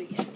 it again.